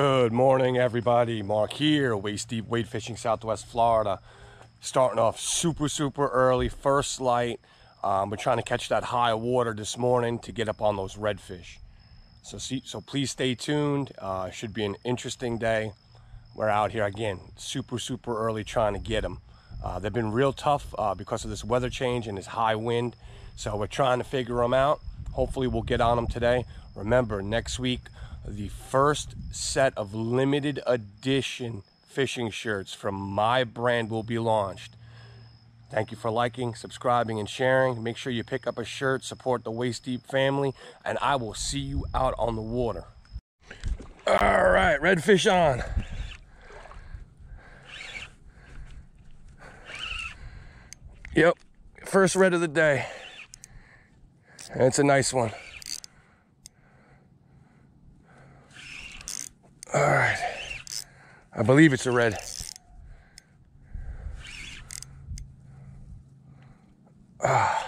Good morning, everybody. Mark here, waist deep wade fishing, Southwest Florida. Starting off super, super early, first light. Um, we're trying to catch that high water this morning to get up on those redfish. So, see, so please stay tuned. Uh, should be an interesting day. We're out here again, super, super early trying to get them. Uh, they've been real tough uh, because of this weather change and this high wind. So we're trying to figure them out. Hopefully we'll get on them today. Remember, next week, the first set of limited edition fishing shirts from my brand will be launched. Thank you for liking, subscribing, and sharing. Make sure you pick up a shirt, support the Waist Deep family, and I will see you out on the water. All right, redfish on. Yep, first red of the day. It's a nice one. All right. I believe it's a red. Ah.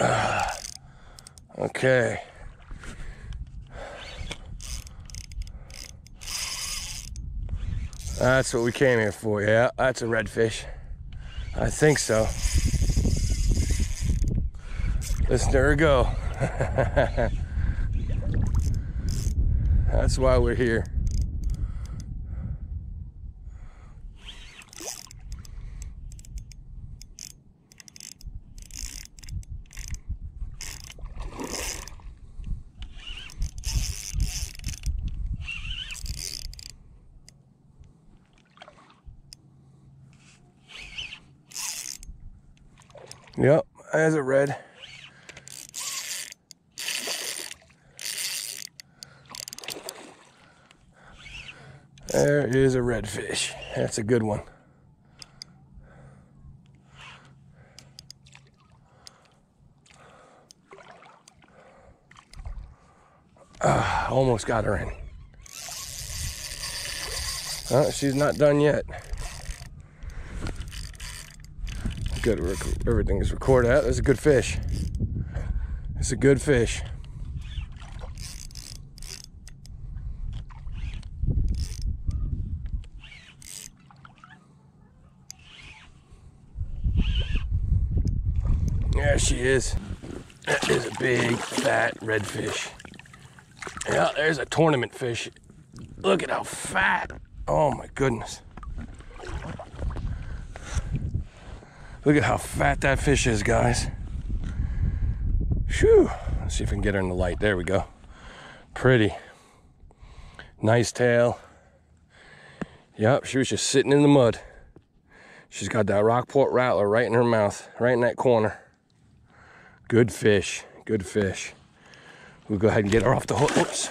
Ah. Okay. That's what we came here for. Yeah, that's a redfish. I think so. We go. That's why we're here. Yep, there's a red. There is a redfish. That's a good one. Uh, almost got her in. Uh, she's not done yet. Good, everything is recorded. Out. That's a good fish. It's a good fish. There she is. That is a big, fat redfish. Yeah, there's a tournament fish. Look at how fat. Oh my goodness. Look at how fat that fish is, guys. Whew. Let's see if we can get her in the light. There we go. Pretty. Nice tail. Yep, she was just sitting in the mud. She's got that Rockport Rattler right in her mouth, right in that corner. Good fish, good fish. We'll go ahead and get her off the hook. Oops.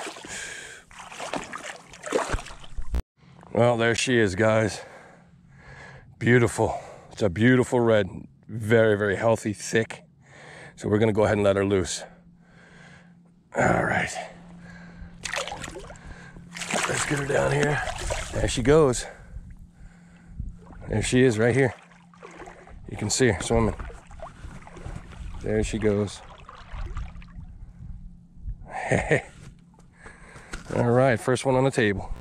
Well, there she is, guys. Beautiful. It's a beautiful red, very, very healthy, thick. So we're gonna go ahead and let her loose. All right. Let's get her down here. There she goes. There she is right here. You can see her swimming. There she goes. All right, first one on the table.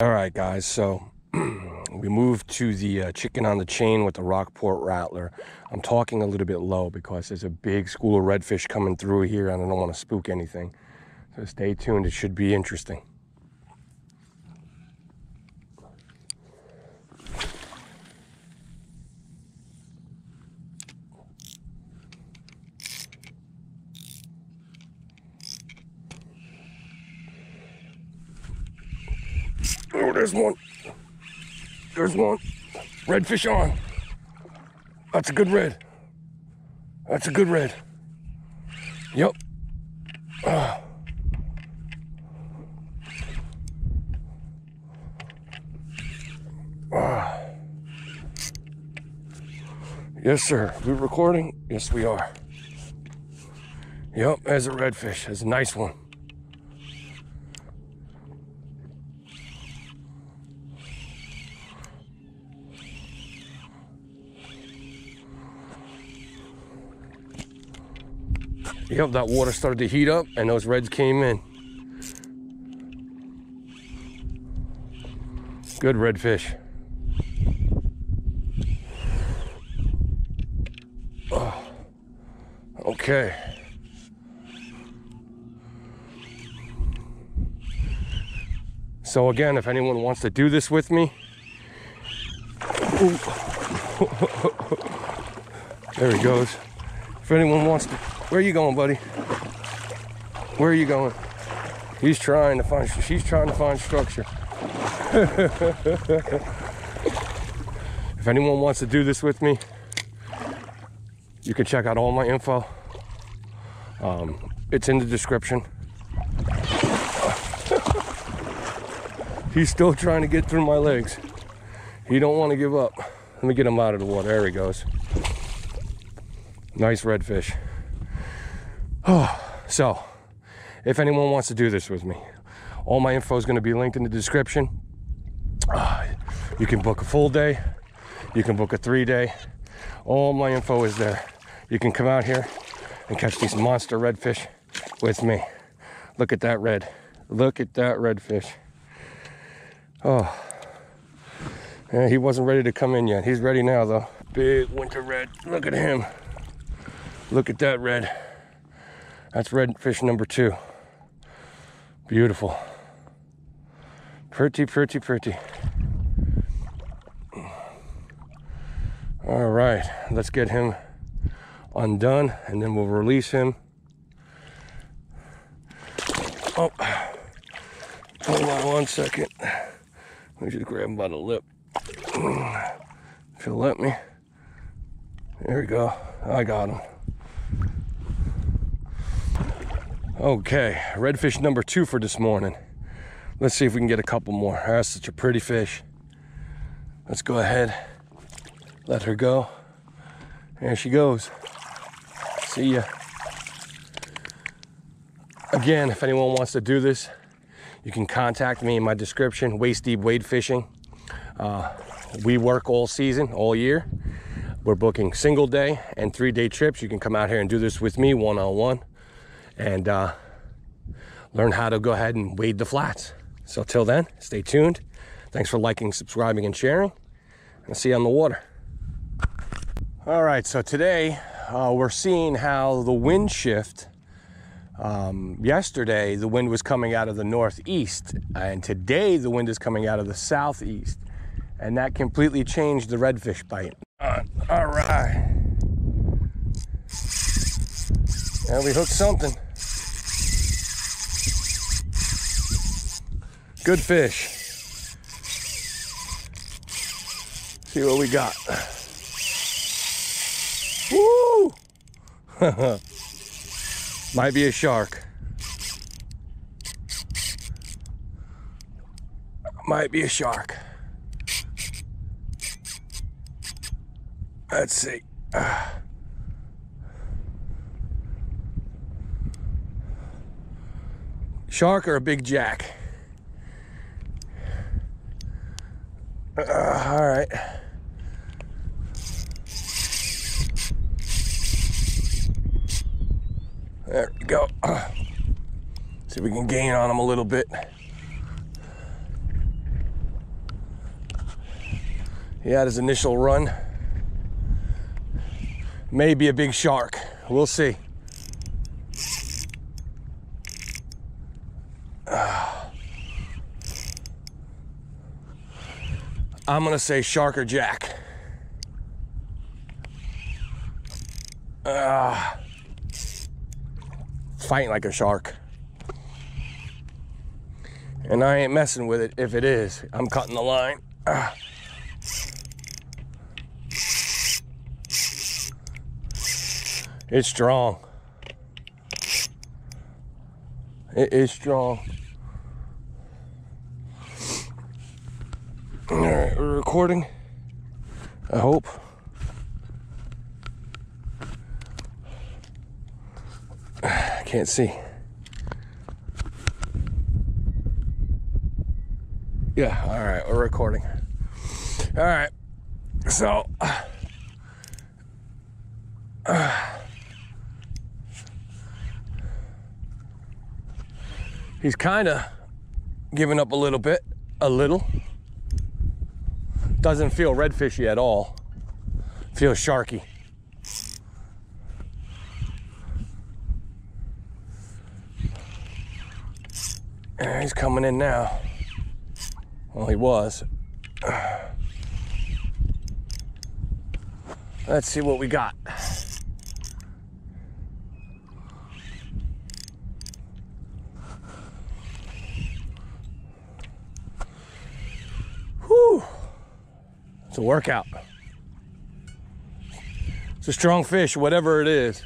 All right, guys, so we moved to the uh, chicken on the chain with the Rockport Rattler. I'm talking a little bit low because there's a big school of redfish coming through here and I don't want to spook anything. So stay tuned, it should be interesting. Oh, there's one. There's one. Redfish on. That's a good red. That's a good red. Yep. Uh. Uh. Yes, sir. We recording? Yes, we are. Yep, there's a redfish. There's a nice one. Yep, that water started to heat up and those reds came in. Good redfish. Oh, okay. So again, if anyone wants to do this with me, there he goes. If anyone wants to, where are you going, buddy? Where are you going? He's trying to find, she's trying to find structure. if anyone wants to do this with me, you can check out all my info. Um, it's in the description. He's still trying to get through my legs. He don't want to give up. Let me get him out of the water. There he goes. Nice redfish. Oh, so, if anyone wants to do this with me, all my info is going to be linked in the description. Uh, you can book a full day. You can book a three day. All my info is there. You can come out here and catch these monster redfish with me. Look at that red. Look at that redfish. Oh, yeah, he wasn't ready to come in yet. He's ready now though. Big winter red. Look at him. Look at that red. That's redfish number two. Beautiful. Pretty, pretty, pretty. All right, let's get him undone and then we'll release him. Oh, hold on one second. Let me just grab him by the lip. If you'll let me. There we go. I got him. Okay, redfish number two for this morning. Let's see if we can get a couple more. That's such a pretty fish. Let's go ahead, let her go. There she goes. See ya. Again, if anyone wants to do this, you can contact me in my description, Waist Deep Wade Fishing. Uh, we work all season, all year. We're booking single day and three day trips. You can come out here and do this with me one on one and uh, learn how to go ahead and wade the flats. So till then, stay tuned. Thanks for liking, subscribing, and sharing. And I'll see you on the water. All right, so today uh, we're seeing how the wind shift. Um, yesterday, the wind was coming out of the northeast, and today the wind is coming out of the southeast. And that completely changed the redfish bite. Uh, all right. And we hooked something. Good fish. See what we got. Woo! Might be a shark. Might be a shark. Let's see. Shark or a big jack? Uh, all right. There we go. See if we can gain on him a little bit. He had his initial run. Maybe a big shark. We'll see. I'm gonna say shark or jack. Uh, fighting like a shark. And I ain't messing with it if it is. I'm cutting the line. Uh. It's strong. It is strong. All right, we're recording. I hope. I can't see. Yeah, all right, we're recording. All right, so. Uh, He's kind of giving up a little bit, a little. Doesn't feel redfishy at all. Feels sharky. And he's coming in now. Well, he was. Let's see what we got. Whew. It's a workout. It's a strong fish, whatever it is.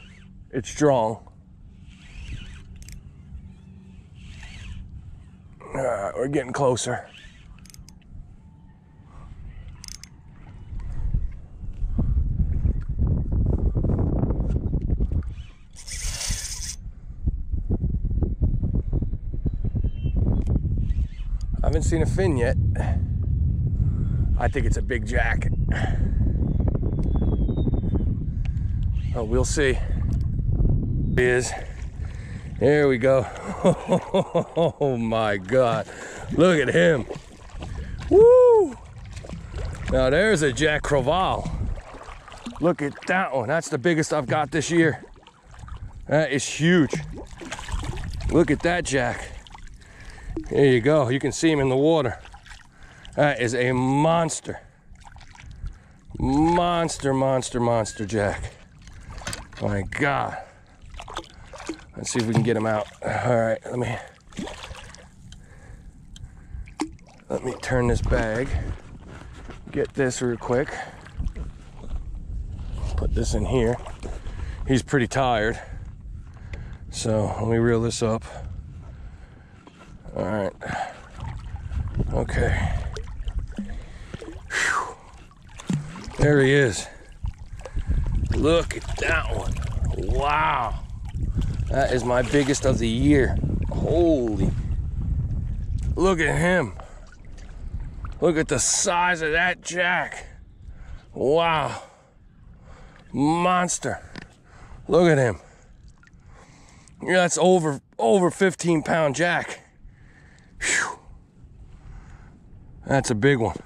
It's strong. All right, we're getting closer. I haven't seen a fin yet. I think it's a big jack. Oh, we'll see. He is. There we go. Oh my God. Look at him. Woo! Now there's a Jack Crevalle. Look at that one. That's the biggest I've got this year. That is huge. Look at that Jack. There you go. You can see him in the water. That is a monster. Monster, monster, monster Jack. My God. Let's see if we can get him out. All right, let me let me turn this bag. Get this real quick. Put this in here. He's pretty tired. So let me reel this up. All right. Okay. Whew. There he is. Look at that one. Wow. That is my biggest of the year. Holy. Look at him. Look at the size of that jack. Wow. Monster. Look at him. Yeah, that's over over 15 pound jack. Whew. That's a big one.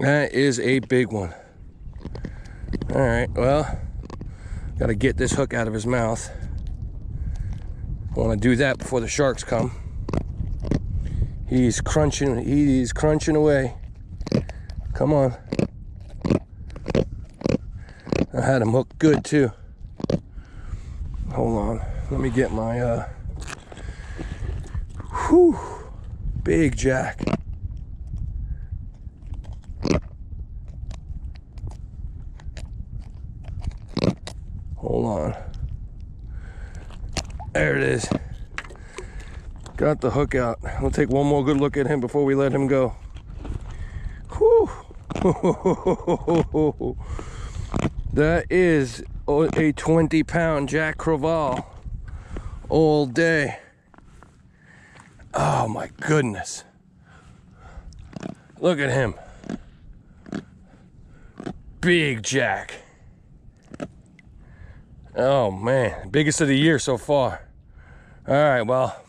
That is a big one. All right, well, Got to get this hook out of his mouth. Want to do that before the sharks come. He's crunching, he's crunching away. Come on. I had him hooked good too. Hold on, let me get my, uh, whew, big jack. Hold on. There it is. Got the hook out. We'll take one more good look at him before we let him go. Whew. that is a 20 pound Jack Crevalle all day. Oh my goodness. Look at him. Big Jack. Oh man, biggest of the year so far. All right, well,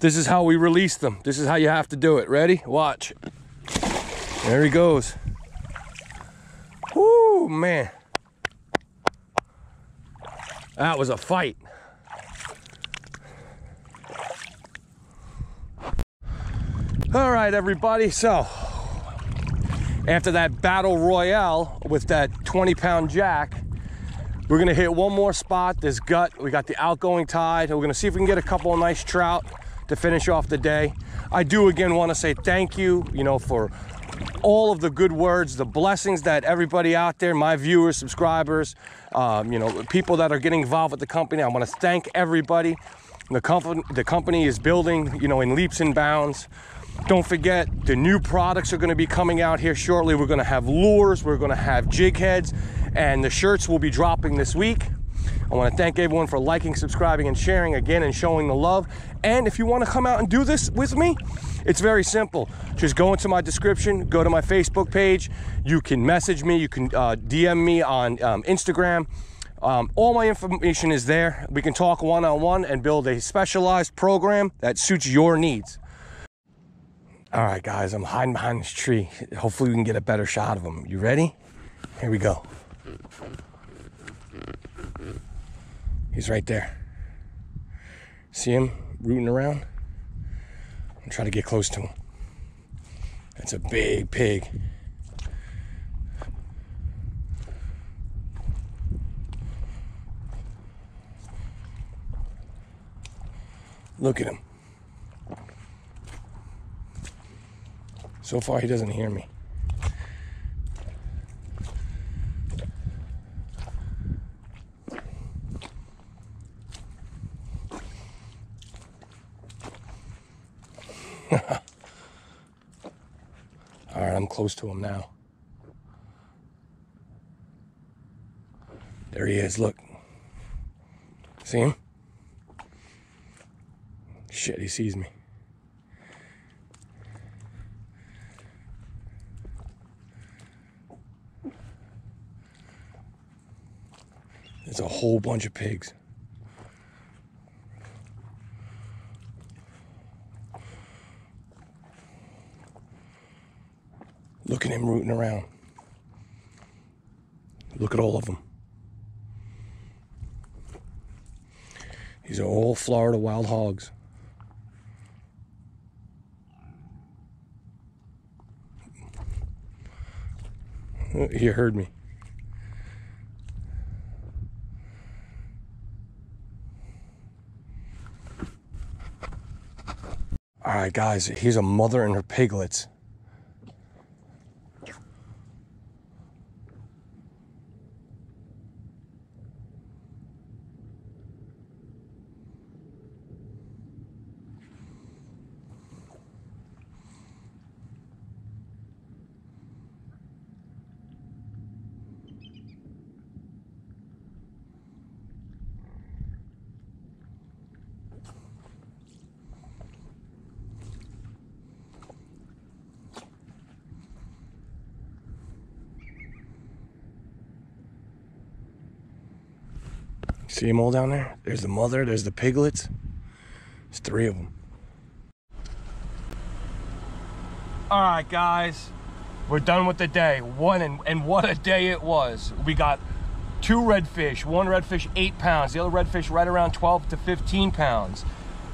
this is how we release them. This is how you have to do it. Ready? Watch. There he goes. Whoo, man. That was a fight. All right, everybody. So, after that battle royale with that 20 pound jack, we're gonna hit one more spot, this gut. We got the outgoing tide. We're gonna see if we can get a couple of nice trout to finish off the day. I do again wanna say thank you, you know, for all of the good words, the blessings that everybody out there, my viewers, subscribers, um, you know, people that are getting involved with the company. I wanna thank everybody. The company, the company is building, you know, in leaps and bounds. Don't forget, the new products are gonna be coming out here shortly. We're gonna have lures, we're gonna have jig heads, and the shirts will be dropping this week. I want to thank everyone for liking, subscribing, and sharing again and showing the love. And if you want to come out and do this with me, it's very simple. Just go into my description, go to my Facebook page. You can message me, you can uh, DM me on um, Instagram Um, all my information is there. We can talk one on one and build a specialized program that suits your needs. All right, guys, I'm hiding behind this tree. Hopefully, we can get a better shot of him. You ready? Here we go. He's right there. See him rooting around? I'm trying to get close to him. That's a big pig. Look at him. So far, he doesn't hear me. All right, I'm close to him now. There he is, look. See him? Shit, he sees me. There's a whole bunch of pigs. Look at him rooting around. Look at all of them. These are all Florida wild hogs. You heard me. All right, guys, here's a mother and her piglets. See them all down there? There's the mother, there's the piglets. There's three of them. All right, guys. We're done with the day. One and, and what a day it was. We got two redfish. One redfish, eight pounds. The other redfish right around 12 to 15 pounds.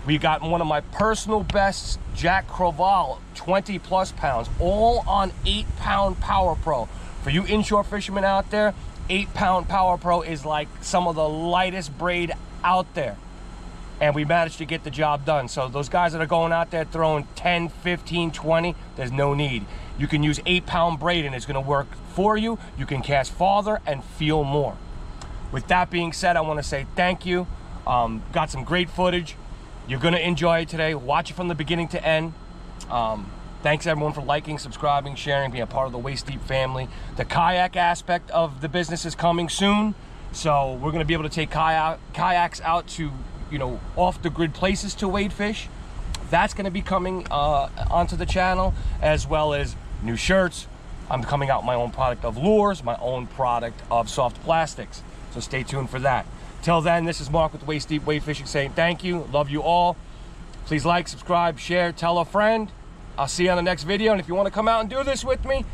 We got one of my personal bests, Jack Crevalle, 20 plus pounds, all on eight pound Power Pro. For you inshore fishermen out there, eight pound Power Pro is like some of the lightest braid out there. And we managed to get the job done. So those guys that are going out there throwing 10, 15, 20, there's no need. You can use eight pound braid and it's gonna work for you. You can cast farther and feel more. With that being said, I wanna say thank you. Um, got some great footage. You're gonna enjoy it today. Watch it from the beginning to end. Um, Thanks everyone for liking, subscribing, sharing, being a part of the Waist Deep family. The kayak aspect of the business is coming soon. So we're gonna be able to take kayak, kayaks out to, you know, off the grid places to wade fish. That's gonna be coming uh, onto the channel as well as new shirts. I'm coming out with my own product of lures, my own product of soft plastics. So stay tuned for that. Till then, this is Mark with Waist Deep Wade Fishing saying thank you, love you all. Please like, subscribe, share, tell a friend. I'll see you on the next video. And if you want to come out and do this with me,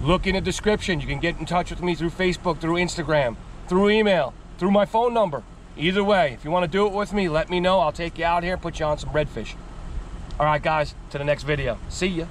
look in the description. You can get in touch with me through Facebook, through Instagram, through email, through my phone number. Either way, if you want to do it with me, let me know. I'll take you out here, put you on some redfish. All right, guys, to the next video. See ya.